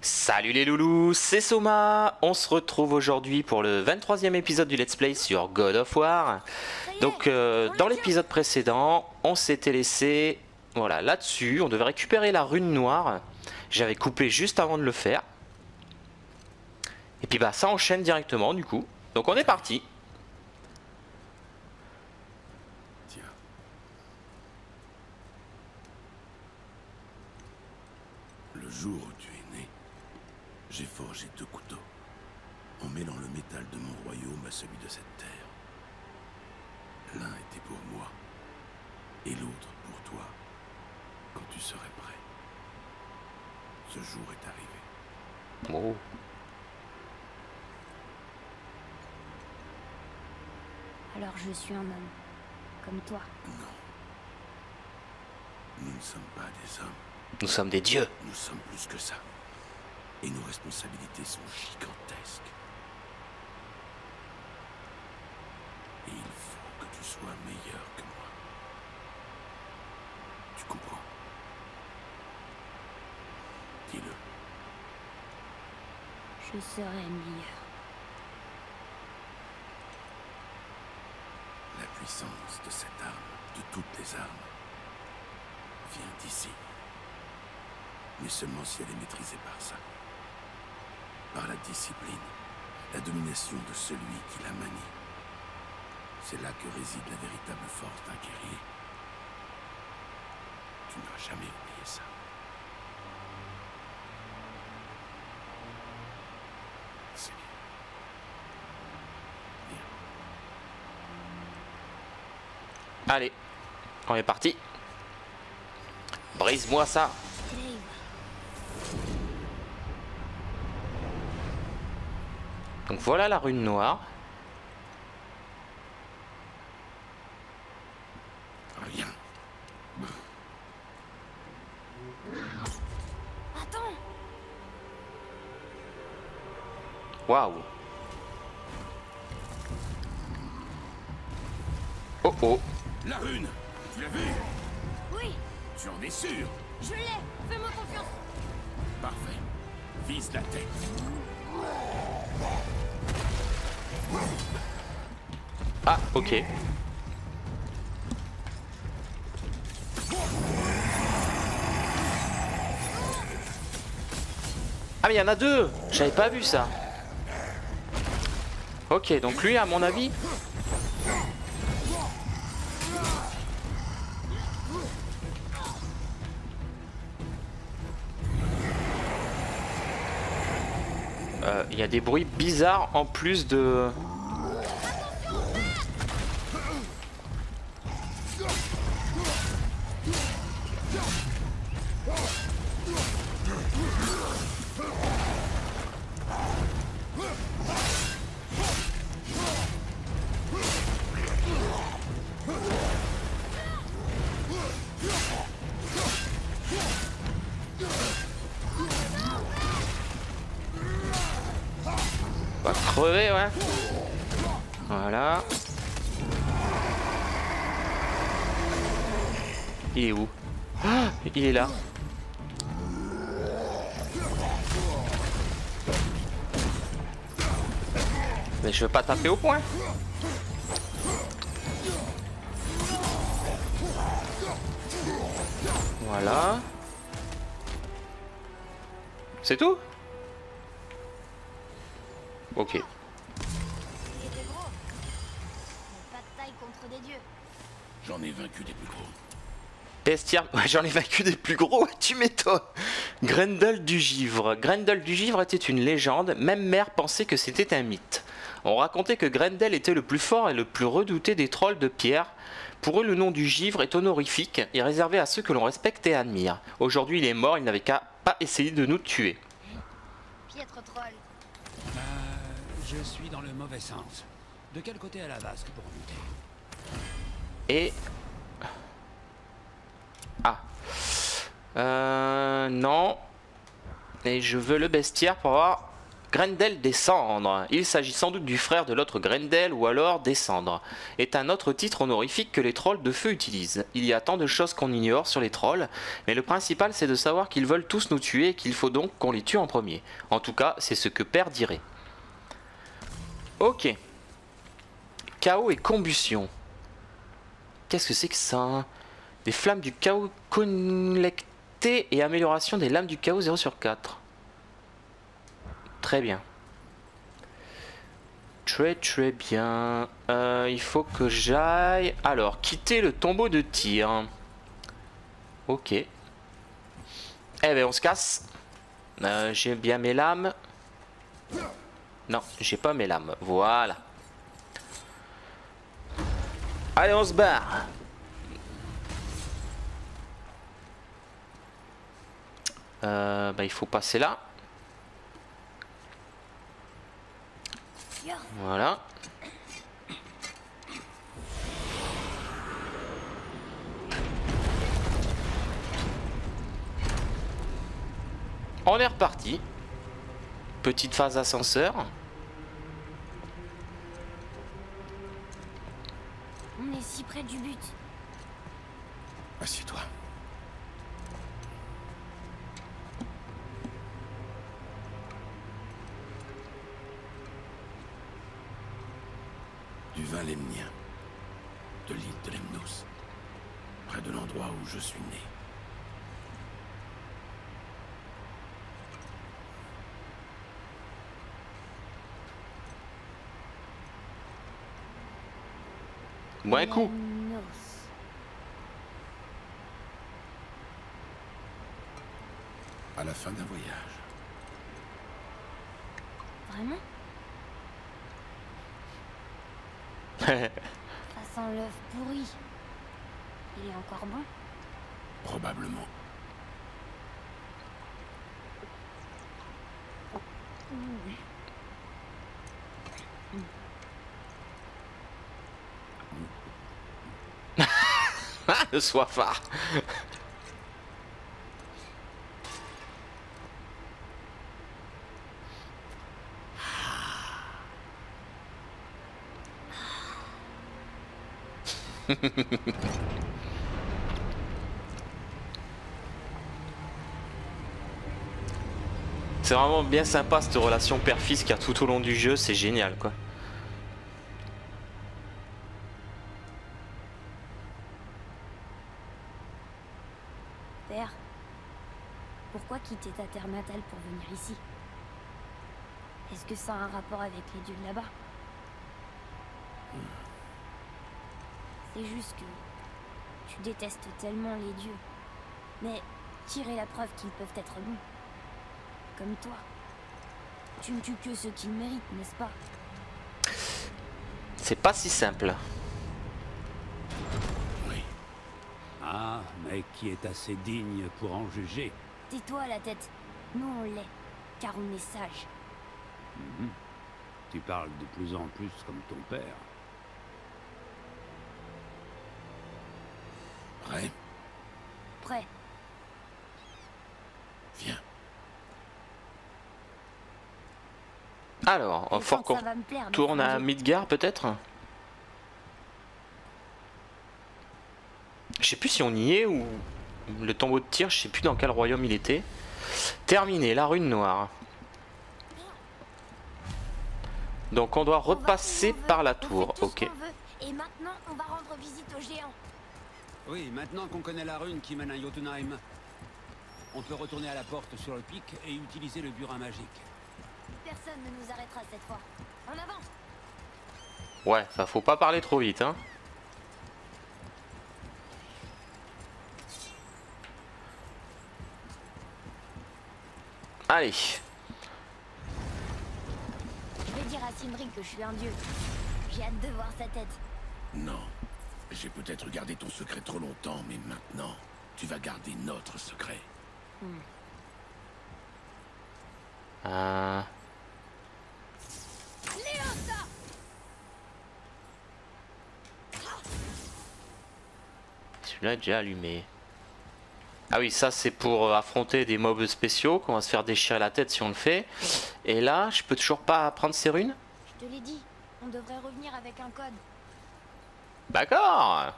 Salut les loulous, c'est Soma. On se retrouve aujourd'hui pour le 23e épisode du Let's Play sur God of War. Donc euh, dans l'épisode précédent, on s'était laissé voilà, là-dessus, on devait récupérer la rune noire. J'avais coupé juste avant de le faire. Et puis bah ça enchaîne directement du coup. Donc on est parti. Tiens. Le jour où tu es né, j'ai forgé deux couteaux, en mêlant le métal de mon royaume à celui de cette terre. L'un était pour moi, et l'autre pour toi, quand tu serais prêt. Ce jour est arrivé. Oh. Alors je suis un homme. Comme toi. Non. Nous ne sommes pas des hommes, Nous sommes des dieux. nous sommes plus que ça. Et nos responsabilités sont gigantesques. Et il faut que tu sois meilleur que moi. Tu comprends? Dis-le. Je serai meilleur. La puissance de cette arme, de toutes les armes, vient d'ici. Mais seulement si elle est maîtrisée par ça. Par la discipline, la domination de celui qui la manie. C'est là que réside la véritable force d'un guerrier. Tu ne dois jamais oublier ça. Allez, on est parti. Brise-moi ça. Donc voilà la rune noire. Rien. Attends Waouh. Sûr je l'ai Fais-moi confiance Parfait. Vise la tête. Ah, ok. Ah mais il y en a deux J'avais pas vu ça. Ok, donc lui, à mon avis... Il y a des bruits bizarres en plus de... Taper au point. Voilà. C'est tout? Ok. J'en ai vaincu des plus gros. Ouais, j'en ai vaincu des plus gros, tu m'étonnes. Grendel du Givre. Grendel du Givre était une légende, même mère pensait que c'était un mythe. On racontait que Grendel était le plus fort et le plus redouté des trolls de pierre. Pour eux, le nom du Givre est honorifique et réservé à ceux que l'on respecte et admire. Aujourd'hui, il est mort, il n'avait qu'à pas essayer de nous tuer. Piètre troll. Euh, je suis dans le mauvais sens. De quel côté à la vasque pour monter Et... Ah. Euh... Non. Et je veux le bestiaire pour avoir Grendel descendre. Il s'agit sans doute du frère de l'autre Grendel ou alors descendre. Est un autre titre honorifique que les trolls de feu utilisent. Il y a tant de choses qu'on ignore sur les trolls, mais le principal c'est de savoir qu'ils veulent tous nous tuer et qu'il faut donc qu'on les tue en premier. En tout cas, c'est ce que Père dirait. Ok. Chaos et combustion. Qu'est-ce que c'est que ça? Des flammes du chaos collectées et amélioration des lames du chaos 0 sur 4. Très bien. Très très bien. Euh, il faut que j'aille... Alors, quitter le tombeau de tir. Ok. Eh ben, on se casse. Euh, j'ai bien mes lames. Non, j'ai pas mes lames. Voilà. Allez, on se barre. Euh, bah, il faut passer là. Voilà. On est reparti. Petite phase ascenseur. On est si près du but. Assieds-toi. Vin lemnien, de l'île de Lemnos, près de l'endroit où je suis né. Bon coup. Lemnos. À la fin d'un voyage. Vraiment? Ça sent l'œuf pourri. Il est encore bon Probablement. le soifard. C'est vraiment bien sympa cette relation père-fils qu'il y a tout au long du jeu, c'est génial quoi. Père, pourquoi quitter ta terre natale pour venir ici? Est-ce que ça a un rapport avec les dieux là-bas? C'est juste que tu détestes tellement les dieux. Mais tirer la preuve qu'ils peuvent être bons. Comme toi. Tu ne tues que ceux qui le méritent, n'est-ce pas? C'est pas si simple. Oui. Ah, mais qui est assez digne pour en juger? Tais-toi la tête. Nous on l'est, car on est sage. Tu parles de plus en plus comme ton père. Prêt Prêt. Viens. Alors, que qu'on tourne à Midgar peut-être Je sais plus si on y est ou le tombeau de tir, je sais plus dans quel royaume il était. Terminé, la rune noire. Donc on doit repasser on par la tour, ok. Et maintenant, on va rendre visite aux géants. Oui, maintenant qu'on connaît la rune qui mène à Jotunheim, on peut retourner à la porte sur le pic et utiliser le burin magique. Personne ne nous arrêtera cette fois. En avant Ouais, ça faut pas parler trop vite, hein. Allez, Je vais dire à Sindri que je suis un dieu. J'ai hâte de voir sa tête. Non. J'ai peut-être gardé ton secret trop longtemps, mais maintenant, tu vas garder notre secret. euh, Léosa celui-là est déjà allumé. Ah oui, ça c'est pour affronter des mobs spéciaux qu'on va se faire déchirer la tête si on le fait. Et là, je peux toujours pas prendre ces runes? Je te l'ai dit, on devrait revenir avec un code. D'accord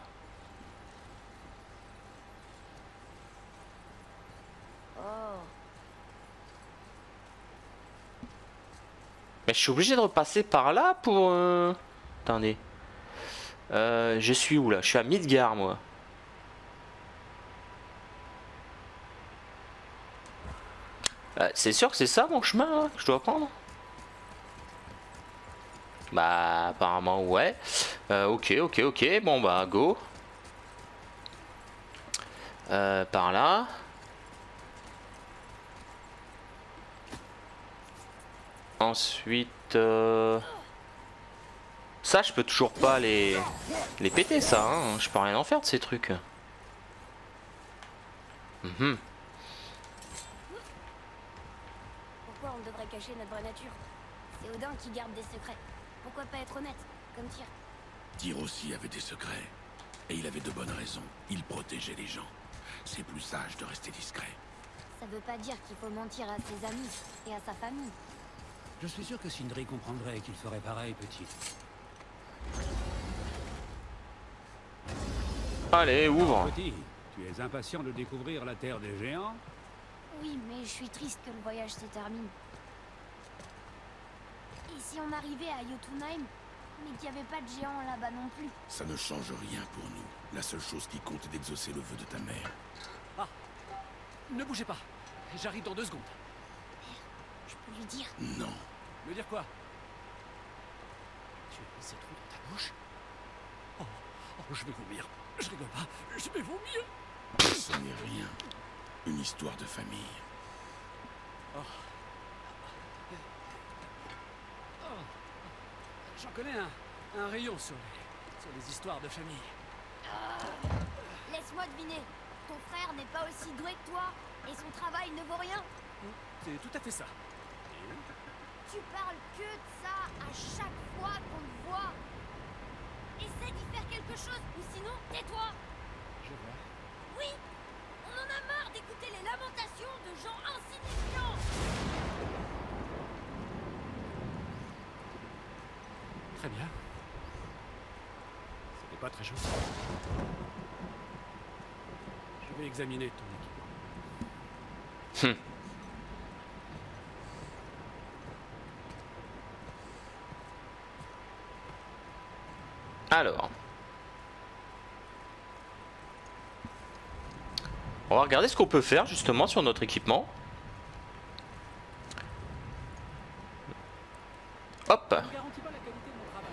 Oh, Mais je suis obligé de repasser par là pour... euh, Attendez. Euh, je suis où là? Je suis à Midgar moi. Euh, c'est sûr que c'est ça mon chemin là, que je dois prendre Bah apparemment ouais. Euh, ok ok ok bon bah go. Euh, par là. Ensuite, ça, je peux toujours pas les les péter, ça. Hein. Je peux rien en faire de ces trucs. Mhm. pourquoi on devrait cacher notre vraie nature C'est Odin qui garde des secrets. Pourquoi pas être honnête, comme Tyr Tyr aussi avait des secrets. Et il avait de bonnes raisons. Il protégeait les gens. C'est plus sage de rester discret. Ça veut pas dire qu'il faut mentir à ses amis et à sa famille. Je suis sûr que Sindri comprendrait qu'il ferait pareil, petit. Allez, ouvre. Petit, tu es impatient de découvrir la terre des géants? Oui, mais je suis triste que le voyage se termine. Et si on arrivait à Jotunheim, mais qu'il n'y avait pas de géants là-bas non plus Ça ne change rien pour nous. La seule chose qui compte est d'exaucer le vœu de ta mère. Ne bougez pas. J'arrive dans deux secondes. Je peux lui dire Non. Me dire quoi? Tu as mis ces trous dans ta bouche? Oh, oh, je vais vomir. Je rigole pas. Je vais vomir. Ce n'est rien. Une histoire de famille. J'en connais un, un rayon sur les, sur les histoires de famille. Laisse-moi deviner. Ton frère n'est pas aussi doué que toi et son travail ne vaut rien C'est tout à fait ça. Tu parles que de ça à chaque fois qu'on te voit. Essaie d'y faire quelque chose ou sinon tais-toi. Je vois. Oui On en a marre d'écouter les lamentations de gens insignifiants Très bien. C'était pas très gentil. Je vais examiner ton équipement. Alors. On va regarder ce qu'on peut faire justement sur notre équipement. Hop. Garantis pas la qualité de mon travail.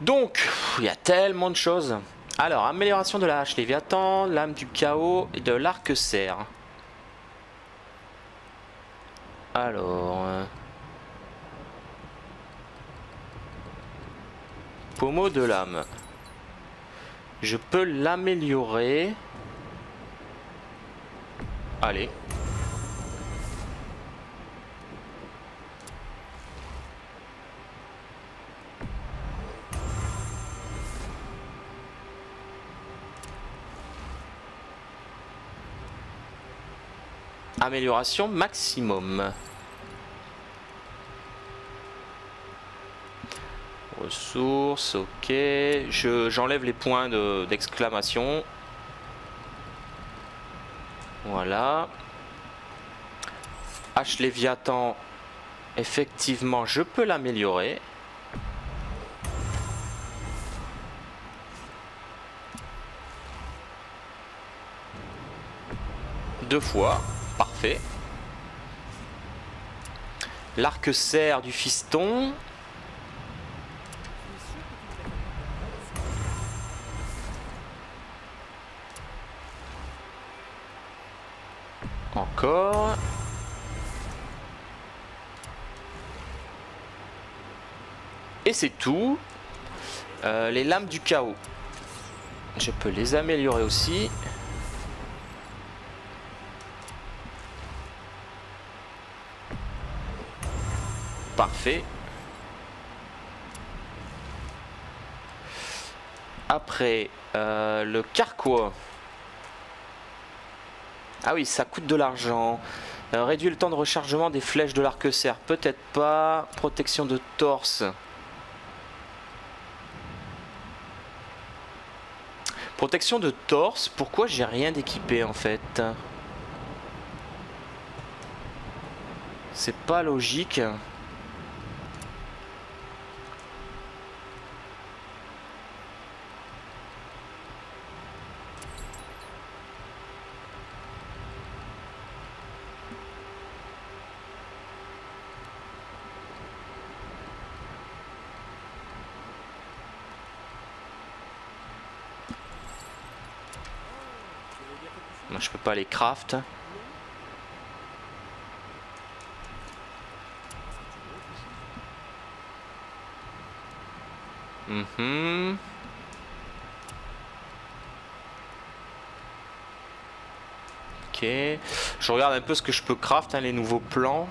Donc, il y a tellement de choses. Alors, amélioration de la hache Léviathan, lame du chaos et de l'arc serre. Alors. euh, Pommeau de lame. Je peux l'améliorer. Allez. Amélioration maximum. Ressources, ok. Je- J'enlève les points de- d'exclamation. voilà. H Léviathan, effectivement, je peux l'améliorer. Deux fois, L'arc serre du fiston. Encore. Et c'est tout. Euh, les lames du chaos. Je peux les améliorer aussi. Après, euh, le carquois. Ah oui, ça coûte de l'argent. Euh, réduit le temps de rechargement des flèches de l'arc-serre. Peut-être pas. Protection de torse. Protection de torse. Pourquoi j'ai rien d'équipé en fait? C'est pas logique. Moi, je peux pas les craft. Mhm. Ok. Je regarde un peu ce que je peux craft, hein, les nouveaux plans.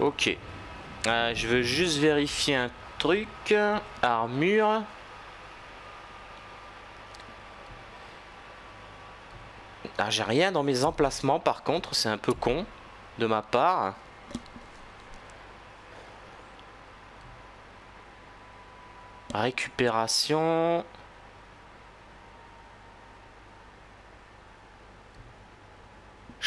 Ok. Euh, je veux juste vérifier un truc. Armure. Ah, j'ai rien dans mes emplacements par contre, c'est un peu con de ma part. Récupération.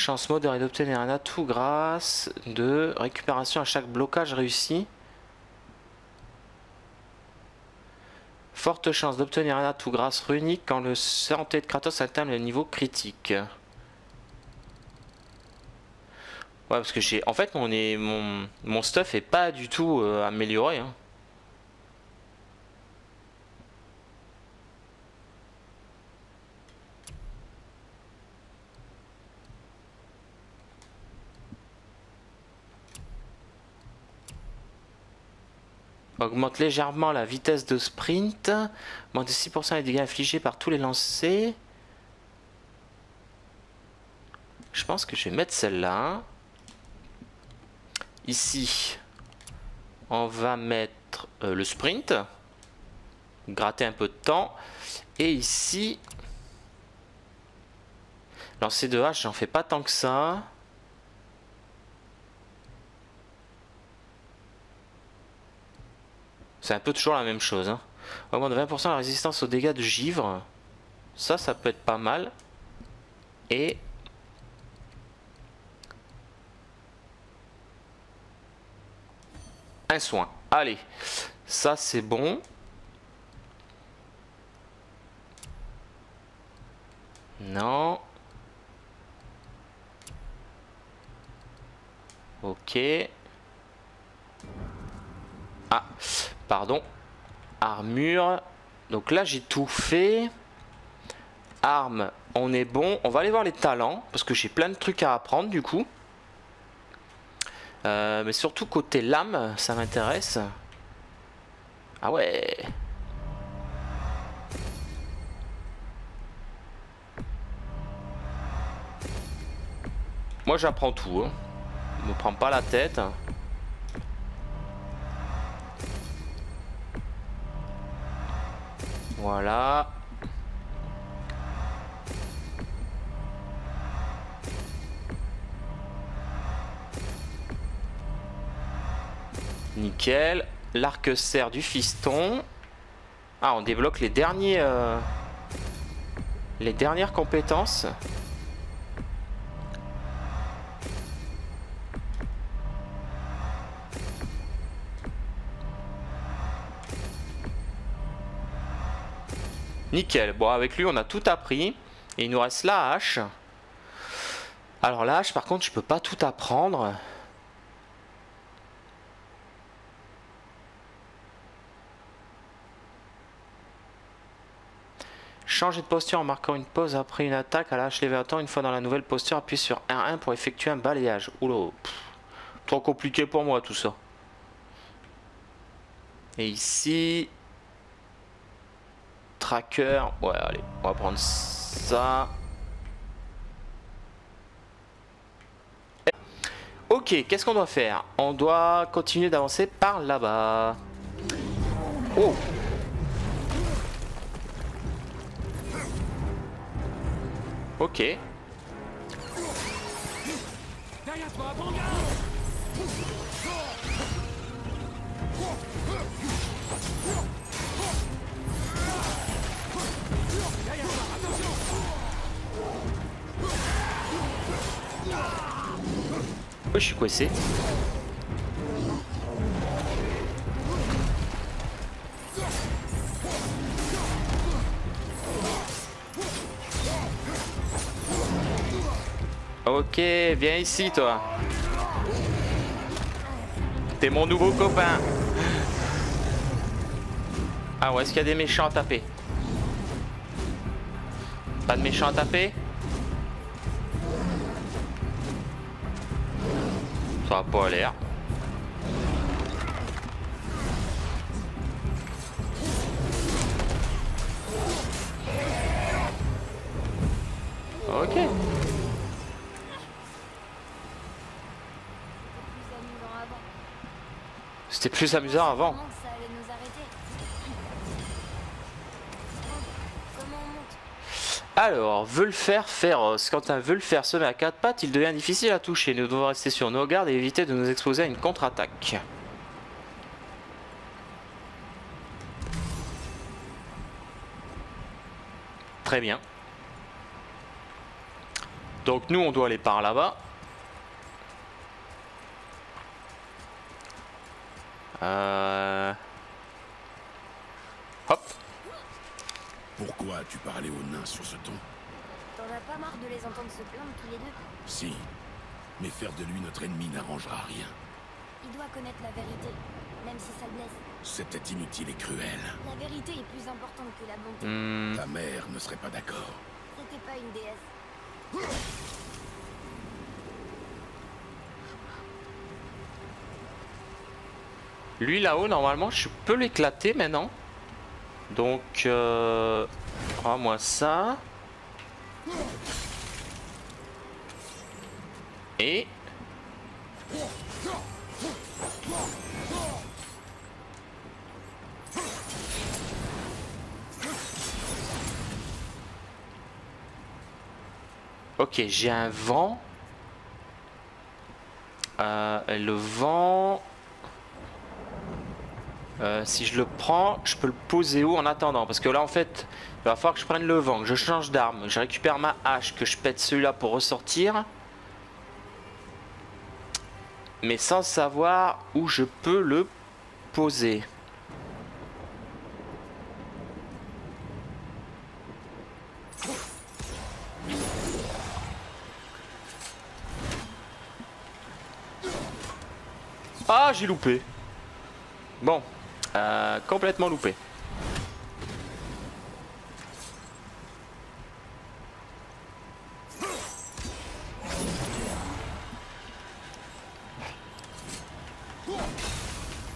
Chance d'obtenir un atout grâce de récupération à chaque blocage réussi. Forte chance d'obtenir un atout grâce runique quand le santé de Kratos atteint le niveau critique. Ouais, parce que j'ai. En fait, mon, mon, mon stuff est pas du tout euh, amélioré. Hein. Augmente légèrement la vitesse de sprint. Augmente de 6% les dégâts infligés par tous les lancers. Je pense que je vais mettre celle-là. Ici, on va mettre euh, le sprint. Gratter un peu de temps. Et ici, lancer de hache, j'en fais pas tant que ça. C'est un peu toujours la même chose. Hein. Augmente de 20% la résistance aux dégâts de givre. Ça, ça peut être pas mal. Et... Un soin. Allez. Ça, c'est bon. Non. Ok. Ah, pardon. Armure. Donc là, j'ai tout fait. Arme, on est bon. On va aller voir les talents, parce que j'ai plein de trucs à apprendre du coup. Euh, mais surtout côté lame, ça m'intéresse. Ah ouais. Moi j'apprends tout. Hein. me prends pas la tête. Voilà. Nickel. L'arc serre du fiston. Ah, on débloque les derniers... Euh, les dernières compétences. Nickel. Bon, avec lui, on a tout appris. Et il nous reste la hache. Alors la hache, par contre, je peux pas tout apprendre. Changer de posture en marquant une pause après une attaque à la hache léviathan. Une fois dans la nouvelle posture, appuie sur R1 pour effectuer un balayage. Oula, trop compliqué pour moi tout ça. Et ici, tracker. Ouais, allez, on va prendre ça. Ok, qu'est-ce qu'on doit faire? On doit continuer d'avancer par là-bas. Oh Ok. Oh, je suis coincé. Ok, viens ici toi. T'es mon nouveau copain. Ah ouais, est-ce qu'il y a des méchants à taper? Pas de méchants à taper? Ça a pas l'air. Ok. C'était plus amusant avant. Comment que ça allait nous arrêter Comment on monte Alors, faire féroce. Quand un veut le faire se met à quatre pattes, il devient difficile à toucher. Nous devons rester sur nos gardes et éviter de nous exposer à une contre-attaque. Très bien. Donc nous, on doit aller par là-bas. Euh... Pourquoi as-tu parlé aux nains sur ce ton T'en as pas marre de les entendre se plaindre tous les deux Si. Mais faire de lui notre ennemi n'arrangera rien. Il doit connaître la vérité, même si ça le blesse. C'était inutile et cruel. La vérité est plus importante que la bonté. Hmm. Ta mère ne serait pas d'accord. C'était pas une déesse. Lui là-haut, normalement, je peux l'éclater maintenant. Donc, euh... moi ça. Et... Ok, j'ai un vent. Euh, le vent... Euh, si je le prends, je peux le poser où en attendant? Parce que là, en fait, il va falloir que je prenne le vent, que je change d'arme, je récupère ma hache, que je pète celui-là pour ressortir. Mais sans savoir où je peux le poser. Ah, j'ai loupé. Bon, complètement loupé.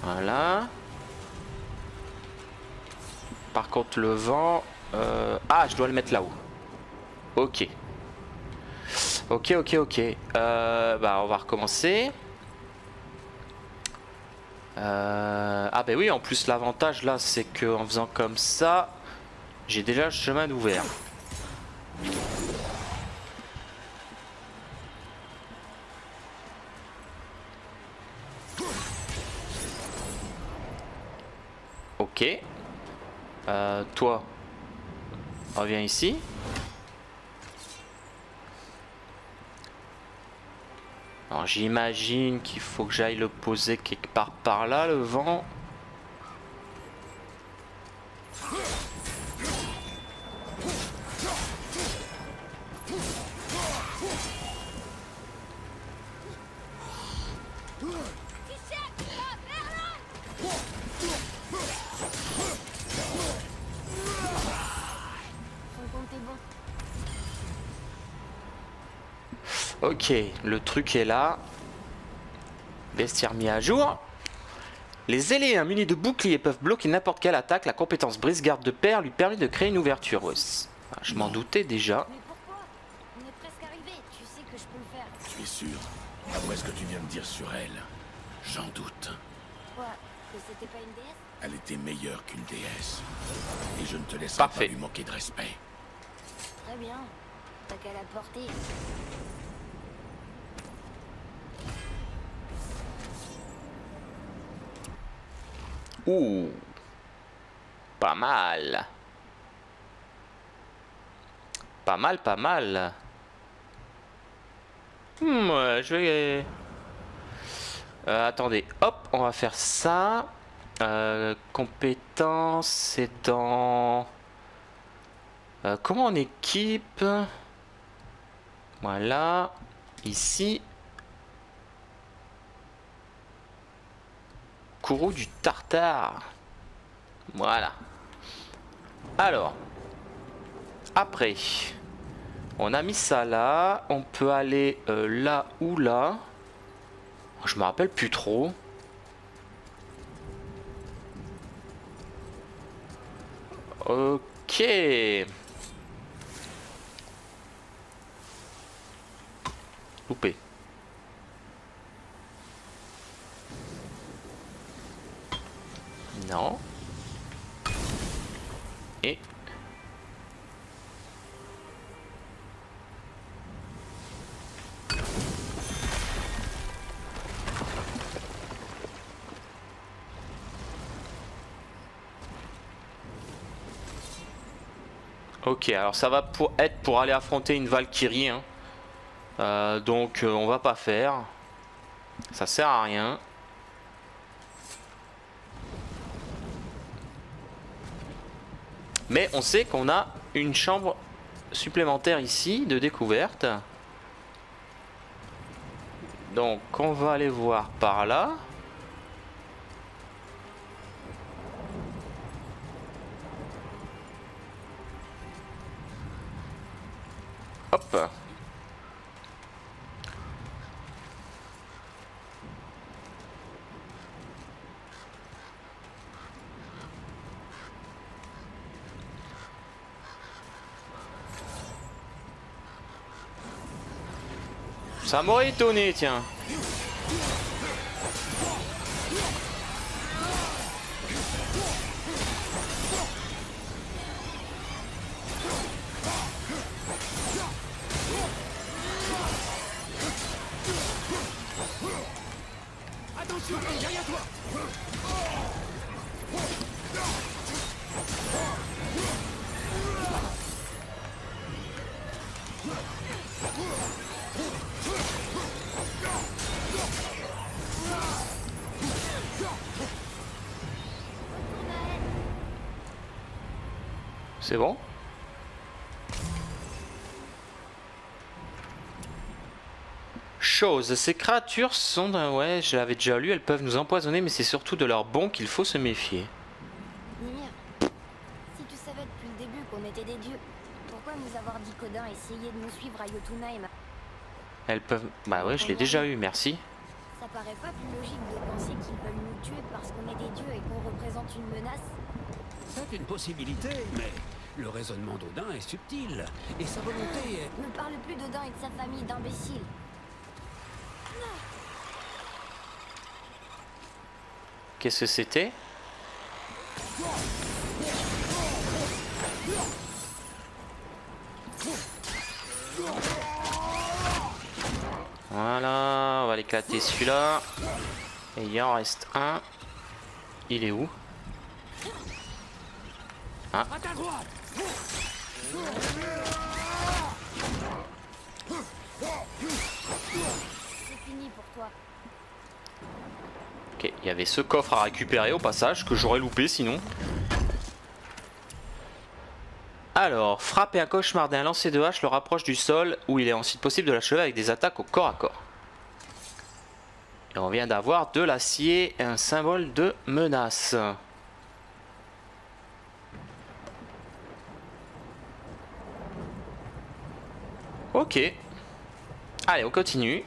Voilà. Par contre, le vent... euh, Ah, je dois le mettre là-haut. Ok. Ok, ok, ok. Euh, bah, on va recommencer. Euh, Ah ben oui, en plus l'avantage là, c'est que en faisant comme ça, j'ai déjà le chemin ouvert. Ok. Euh, toi, reviens ici. J'imagine qu'il faut que j'aille le poser quelque part par là, le vent. Ok, le truc est là. Bestiaire mis à jour. Les ailiers munis de boucliers peuvent bloquer n'importe quelle attaque. La compétence brise-garde de paire lui permet de créer une ouverture. Ouais, ah, je m'en doutais déjà. Mais pourquoi On est presque arrivé. Tu sais que je peux le faire. Tu es sûr Après ce que tu viens de dire sur elle, j'en doute. Quoi? Que c'était pas une déesse? Elle était meilleure qu'une déesse. Et je ne te laisserai Parfait. pas lui manquer de respect. Très bien. T'as qu'à la porter. Ouh. Pas mal. Pas mal, pas mal. Hmm, je vais... Euh, attendez, hop, on va faire ça. Euh, compétences, c'est dans... Euh, comment on équipe? Voilà. Ici. Courroux du tartare. Voilà. Alors. Après. On a mis ça là. On peut aller euh, là ou là. Je me rappelle plus trop. Ok. Loupé. Non. Et... Ok, alors ça va pour être pour aller affronter une Valkyrie. hein. Euh, donc euh, on va pas faire. Ça sert à rien. Mais on sait qu'on a une chambre supplémentaire ici de découverte. Donc on va aller voir par là. Hop. Ça m'aurait étonné, tiens. Chose, ces créatures sont d'un... Ouais, je l'avais déjà lu, elles peuvent nous empoisonner, mais c'est surtout de leur bon qu'il faut se méfier. Mimir, si tu savais depuis le début qu'on était des dieux, pourquoi nous avoir dit qu'Odin essayait de nous suivre à Jotunheim Elles peuvent... Bah ouais, je l'ai déjà eu, merci. Ça paraît pas plus logique de penser qu'ils veulent nous tuer parce qu'on est des dieux et qu'on représente une menace C'est une possibilité, mais le raisonnement d'Odin est subtil. Et sa volonté est... Ne parle plus d'Odin et de sa famille d'imbéciles. Qu'est-ce que c'était Voilà, on va l'éclater celui-là. Et il en reste un. Il est où À ta droite C'est fini pour toi. Il y avait ce coffre à récupérer au passage que j'aurais loupé sinon. Alors, frapper un cauchemar d'un lancer de hache le rapproche du sol où il est ensuite possible de l'achever avec des attaques au corps à corps. Et on vient d'avoir de l'acier, un symbole de menace. Ok. Allez, on continue.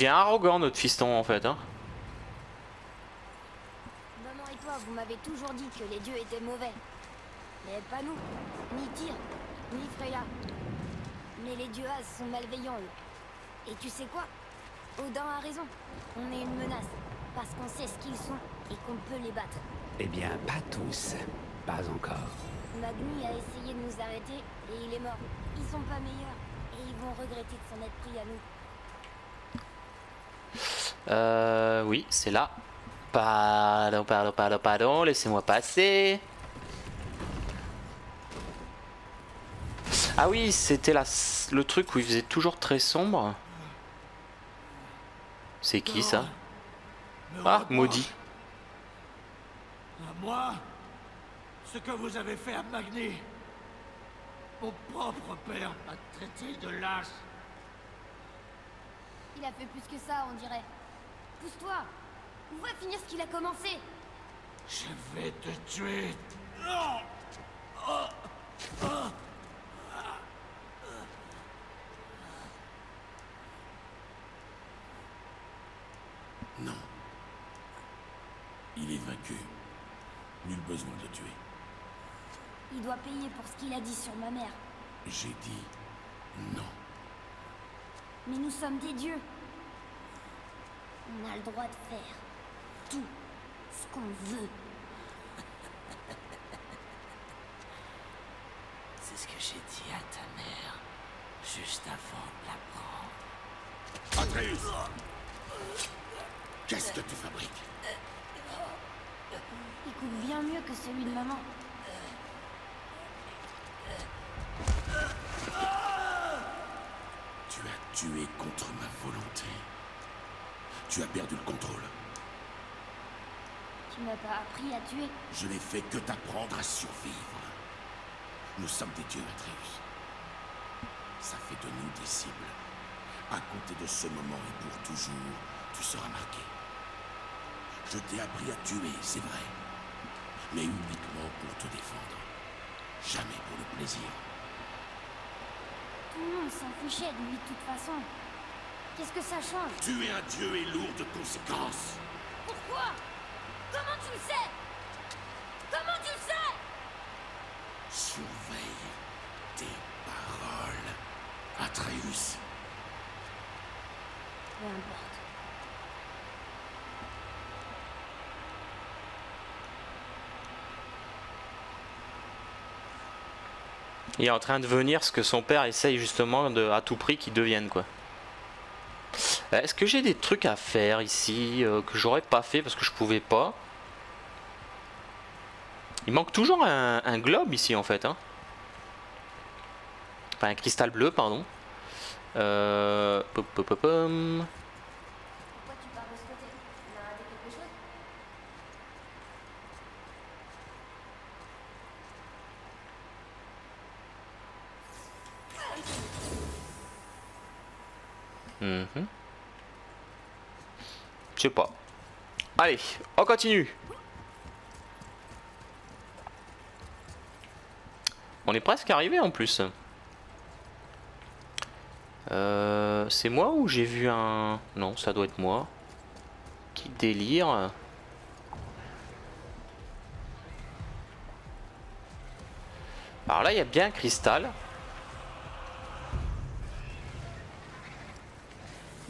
Devient arrogant notre fiston en fait. Hein. Maman et toi, vous m'avez toujours dit que les dieux étaient mauvais. Mais pas nous, ni Tyr, ni Freya. Mais les dieux As sont malveillants, eux. Et tu sais quoi? Odin a raison. On est une menace. Parce qu'on sait ce qu'ils sont et qu'on peut les battre. Eh bien, pas tous. Pas encore. Magni a essayé de nous arrêter et il est mort. Ils sont pas meilleurs. Et ils vont regretter de s'en être pris à nous. Euh, oui, c'est là. Pardon, pardon, pardon, pardon, laissez-moi passer. Ah oui, c'était la- le truc où il faisait toujours très sombre. C'est qui ça? Ah, maudit. À moi Ce que vous avez fait à Magni Mon propre père m'a traité de lâche. Il a fait plus que ça, on dirait. Pousse-toi On va finir ce qu'il a commencé Je vais te tuer. Non Non. Il est vaincu. Nul besoin de le tuer. Il doit payer pour ce qu'il a dit sur ma mère. J'ai dit non. Mais nous sommes des dieux. On a le droit de faire tout ce qu'on veut. C'est ce que j'ai dit à ta mère, juste avant de la prendre. Atreus Qu'est-ce que tu fabriques? Il coûte bien mieux que celui de maman. Tu as tué contre ma volonté. Tu as perdu le contrôle. Tu m'as pas appris à tuer. Je n'ai fait que t'apprendre à survivre. Nous sommes des dieux, Atreus. Ça fait de nous des cibles. À compter de ce moment et pour toujours, tu seras marqué. Je t'ai appris à tuer, c'est vrai. Mais uniquement pour te défendre. Jamais pour le plaisir. Tout le monde s'en fichait de lui de toute façon. Qu'est-ce que ça change Tuer un dieu est lourd de conséquences. Pourquoi Comment tu le sais Comment tu le sais Surveille tes paroles, Atreus. Peu importe. Il est en train de devenir ce que son père essaye justement de, à tout prix qu'il devienne quoi. Euh, Est-ce que j'ai des trucs à faire ici euh, que j'aurais pas fait parce que je pouvais pas? Il manque toujours un, globe ici en fait. Hein. Enfin un cristal bleu pardon. Euh, pom. Pourquoi tu pars de ce côté On a raté quelque chose Mhm. Je sais pas. Allez, on continue. On est presque arrivé en plus. Euh, c'est moi ou j'ai vu un... Non, ça doit être moi. Qui délire. Alors là, il y a bien un cristal.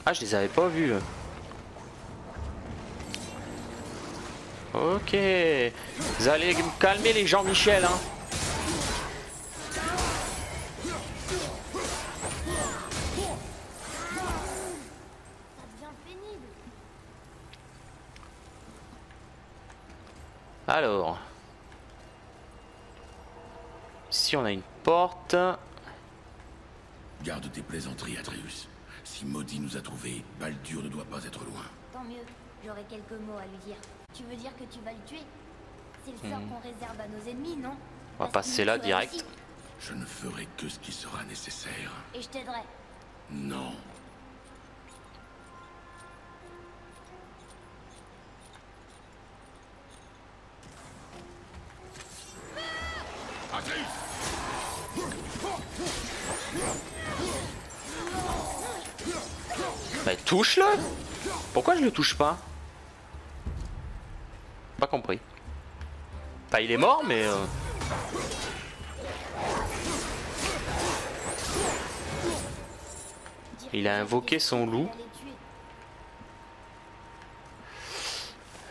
Ah, je les avais pas vus. Ok. Vous allez me calmer les Jean-Michel, hein. Ça devient pénible. Alors. Ici, on a une porte. Garde tes plaisanteries, Atreus. Si Maudit nous a trouvés, Baldur ne doit pas être loin. Tant mieux, j'aurai quelques mots à lui dire. Tu veux dire que tu vas le tuer C'est le sort qu'on réserve à nos ennemis, non On va Parce passer là direct. aussi. Je ne ferai que ce qui sera nécessaire. Et je t'aiderai. Non. Bah touche-le Pourquoi je le touche Pas? Compris. Il est mort mais... euh, Il a invoqué son loup.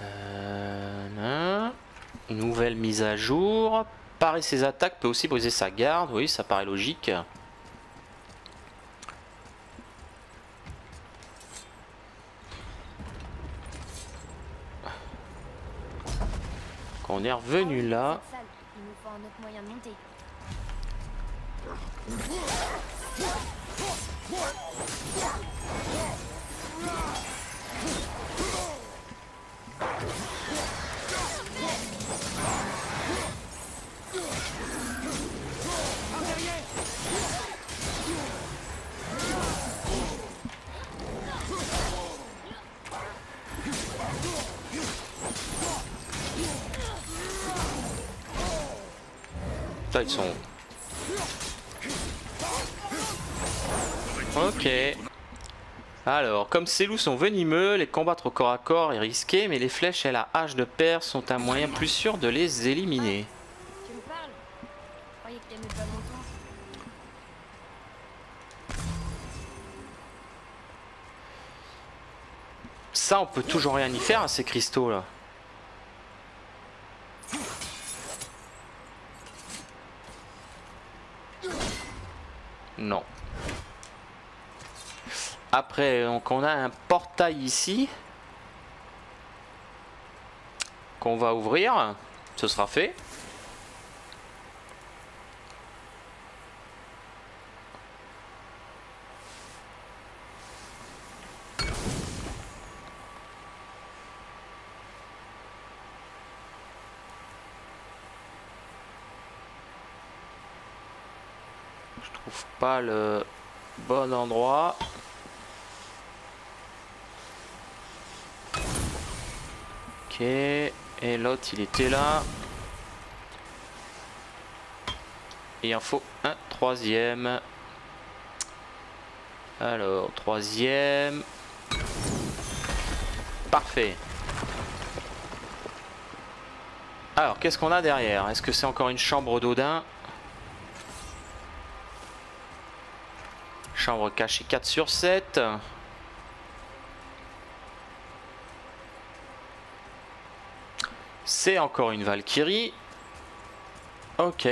Euh. Nouvelle mise à jour. Parer ses attaques peut aussi briser sa garde. Oui, ça paraît logique. On est revenu là. Il nous faut un autre moyen de monter. Putain, ils sont. Ok. Alors, comme ces loups sont venimeux, les combattre au corps à corps est risqué, mais les flèches et la hache de père sont un moyen plus sûr de les éliminer. Ça, on peut toujours rien y faire à ces cristaux là. Non. Après, donc on a un portail ici qu'on va ouvrir. Ce sera fait. Je trouve pas le bon endroit. Ok. Et l'autre, il était là. Il en faut un troisième. Alors, troisième. Parfait. Alors, qu'est-ce qu'on a derrière? Est-ce que c'est encore une chambre d'Odin? Chambre cachée 4 sur 7. C'est encore une Valkyrie. Ok.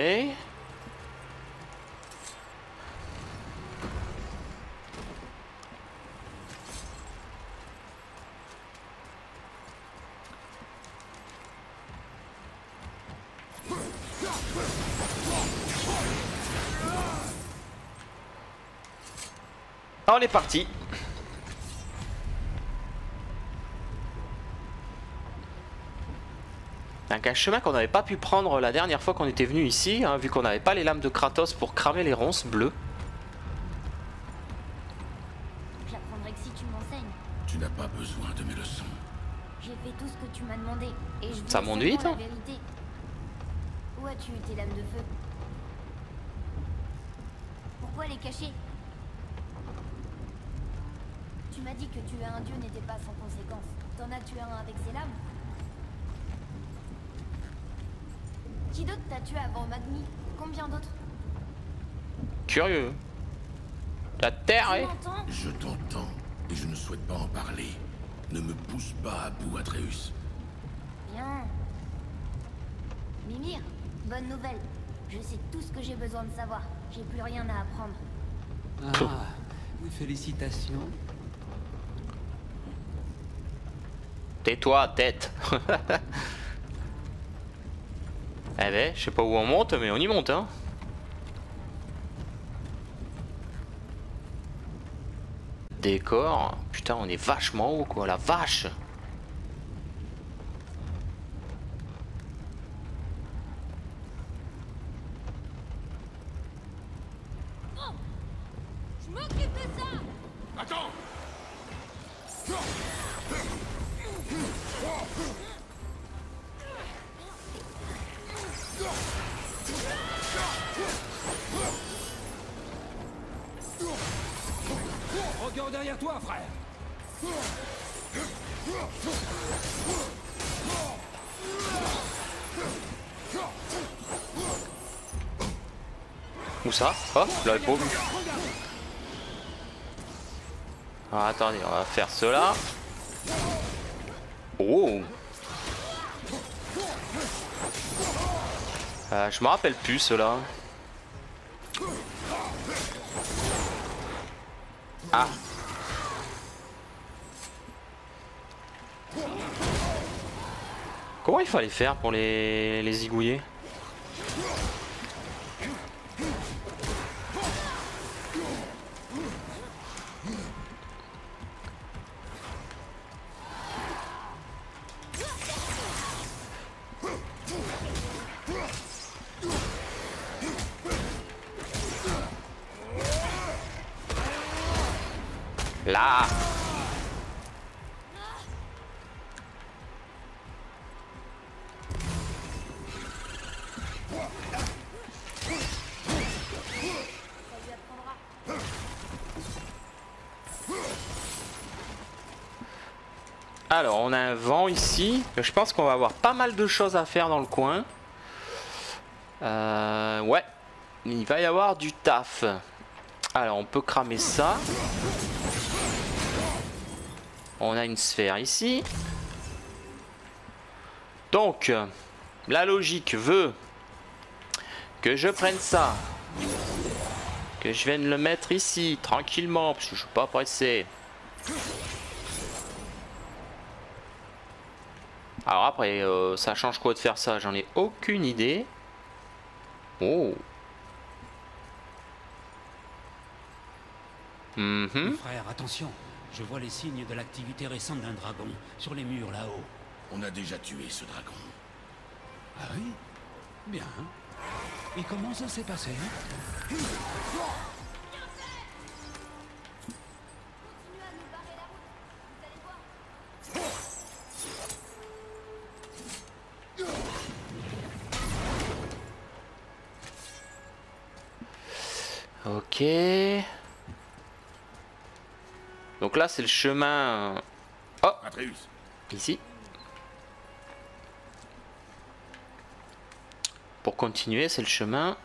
On est parti. Donc un chemin qu'on n'avait pas pu prendre la dernière fois qu'on était venu ici, hein, vu qu'on n'avait pas les lames de Kratos pour cramer les ronces bleues. J'apprendrai que si tu m'enseignes. Tu n'as pas besoin de mes leçons. J'ai fait tout ce que tu m'as demandé. Et je Ça toi la vérité. Où as-tu eu tes lames de feu? Pourquoi les cacher Tu m'as dit que tuer un dieu n'était pas sans conséquence. T'en as tué un avec ses lames Qui d'autre t'a tué avant Magni? Combien d'autres? Curieux. La terre Tu est... m'entends? Je t'entends et je ne souhaite pas en parler. Ne me pousse pas à bout, Atreus. Bien. Mimir, bonne nouvelle. Je sais tout ce que j'ai besoin de savoir. J'ai plus rien à apprendre. Ah, félicitations. Tais-toi, tête. eh ben, je sais pas où on monte, mais on y monte, hein. Décor. Putain, on est vachement haut, quoi. La vache. Ça Oh, l'avais pas vu. Attendez, on va faire cela. Oh Euh, Je me rappelle plus cela. Ah Comment il fallait faire pour les, les zigouiller? Là Alors, on a un vent ici. Je pense qu'on va avoir pas mal de choses à faire dans le coin. Euh, ouais, il va y avoir du taf. Alors, on peut cramer ça. On a une sphère ici. Donc, la logique veut que je prenne ça. Que je vienne le mettre ici, tranquillement, parce que je suis pas pressé. Alors après, euh, ça change quoi de faire ça? J'en ai aucune idée. Oh. Mhm. Frère, attention. Je vois les signes de l'activité récente d'un dragon sur les murs là-haut. On a déjà tué ce dragon. Ah oui? Bien. Et comment ça s'est passé hein? Ok. Donc là, c'est le chemin. Oh, Atreus, ici. Pour continuer, c'est le chemin.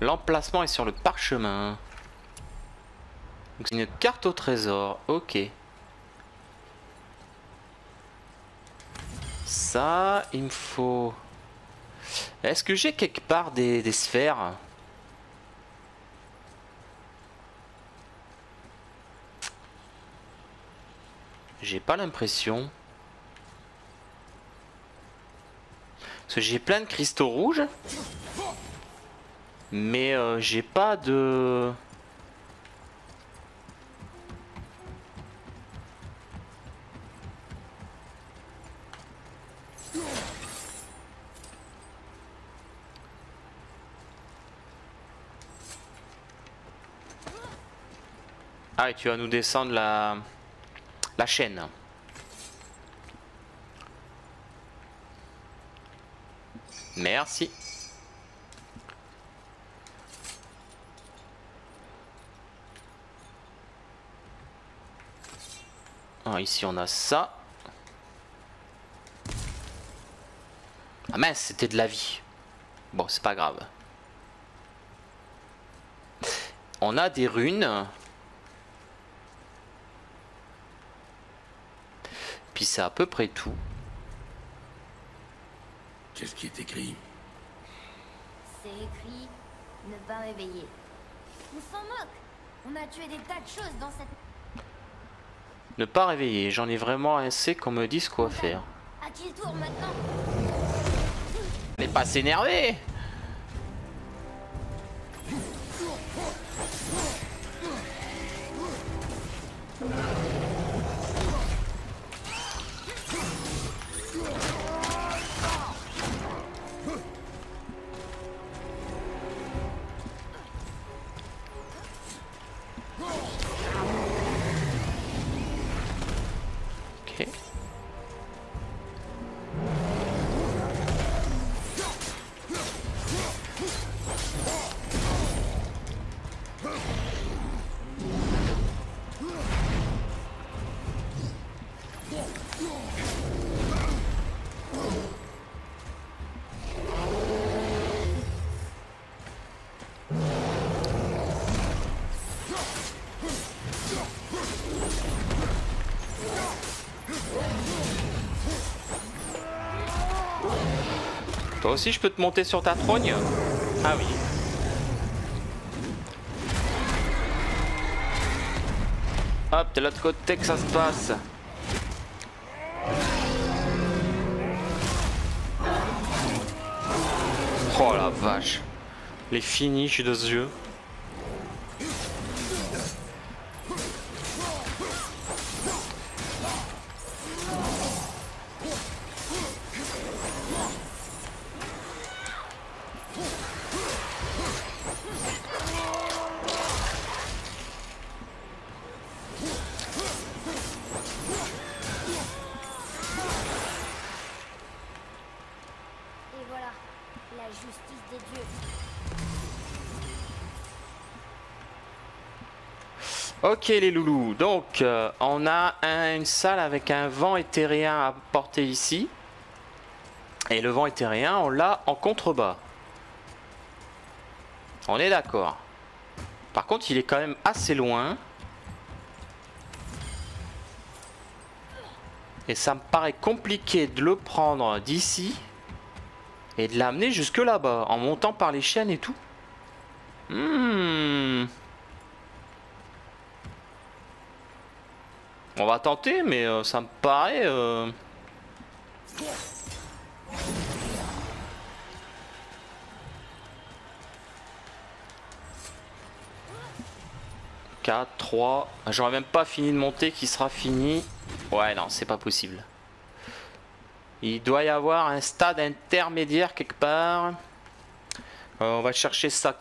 L'emplacement est sur le parchemin. Donc c'est une carte au trésor. Ok. Ça, il me faut... Est-ce que j'ai quelque part des, des sphères? J'ai pas l'impression. Parce que j'ai plein de cristaux rouges. Mais euh, j'ai pas de... Ah, et tu vas nous descendre la, la chaîne. Merci. Ah, ici on a ça. Ah mince, c'était de la vie. Bon, c'est pas grave. On a des runes. Puis c'est à peu près tout. qu'est-ce qui est écrit? C'est écrit ne pas réveiller. On s'en moque. On a tué des tas de choses dans cette. Ne pas réveiller, j'en ai vraiment assez qu'on me dise quoi faire. À qui le tour maintenant? Mais pas s'énerver Toi aussi, je peux te monter sur ta trogne Ah oui. Hop, de l'autre côté que ça se passe. Oh la vache. Les finishes de ce jeu. Les loulous, donc euh, on a un- une salle avec un vent éthérien à porter ici. Et le vent éthérien, on l'a en contrebas. On est d'accord. Par contre, il est quand même assez loin. Et ça me paraît compliqué de le prendre d'ici et de l'amener jusque là-bas en montant par les chaînes et tout. Hmm. On va tenter, mais euh, ça me paraît. euh, 4, 3. J'aurais même pas fini de monter qui sera fini. Ouais, non, c'est pas possible. Il doit y avoir un stade intermédiaire quelque part. Euh, on va chercher ça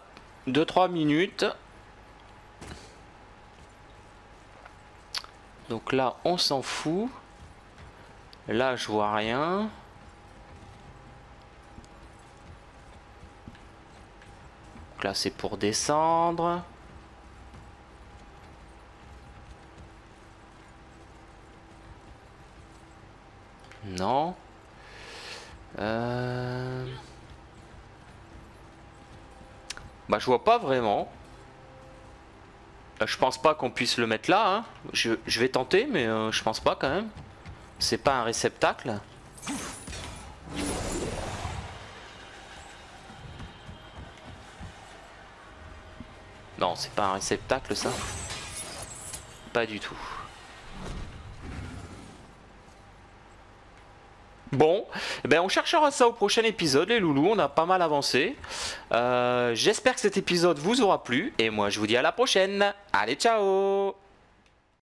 2-3 minutes. Donc là, on s'en fout. Là, je vois rien. Là, c'est pour descendre. Non. Euh... Bah, je vois pas vraiment. Euh, Je pense pas qu'on puisse le mettre là. hein. Je, vais tenter, mais euh, je pense pas quand même. C'est pas un réceptacle. Non, c'est pas un réceptacle ça. Pas du tout. Bon, eh ben on cherchera ça au prochain épisode, les loulous. On a pas mal avancé. Euh, J'espère que cet épisode vous aura plu. Et moi, je vous dis à la prochaine. Allez, ciao